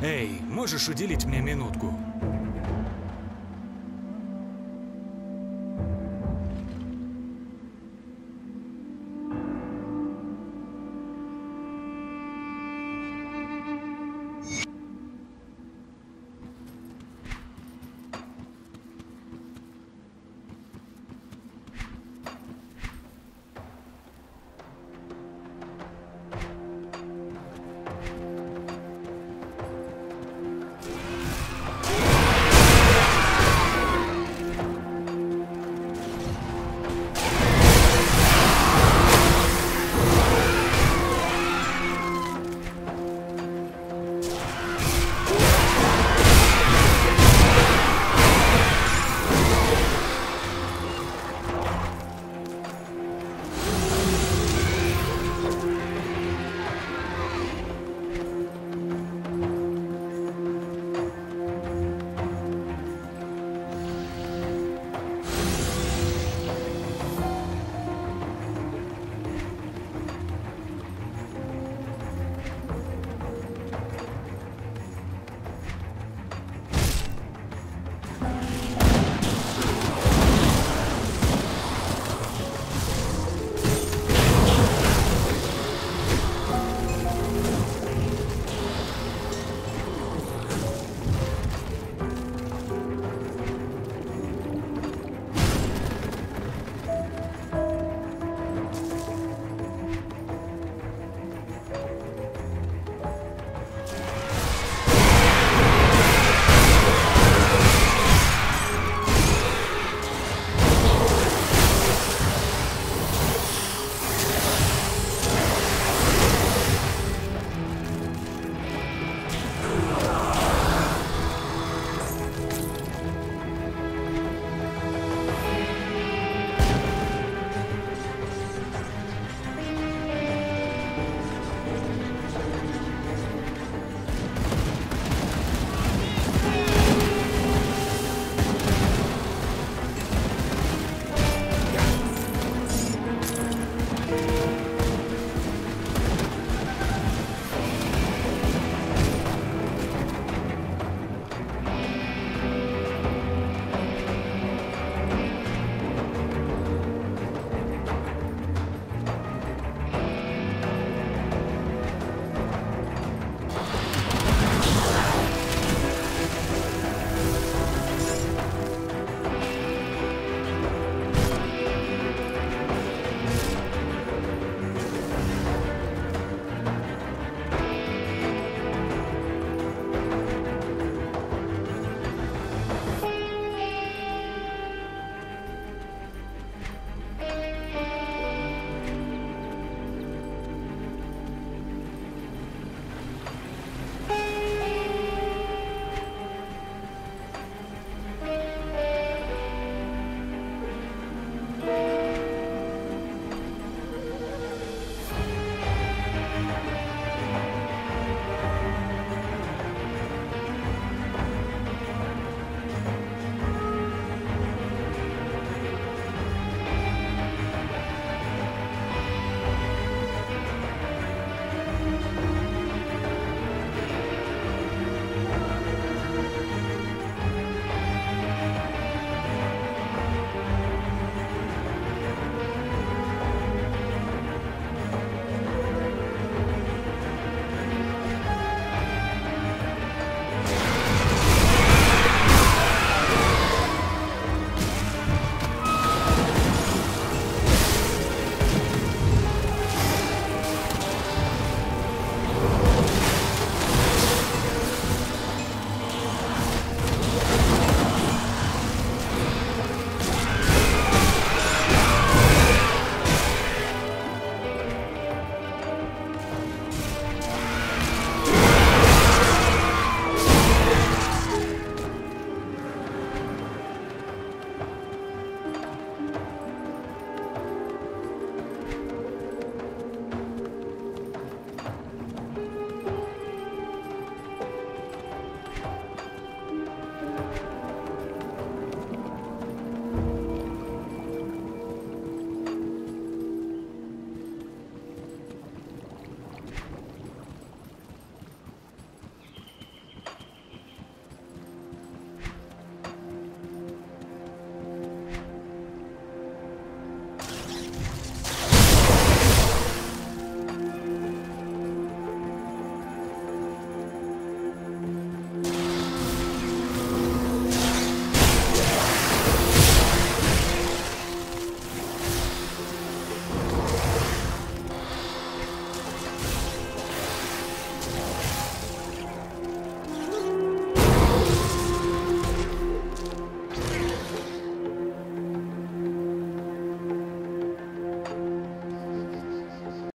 Эй, можешь уделить мне минутку?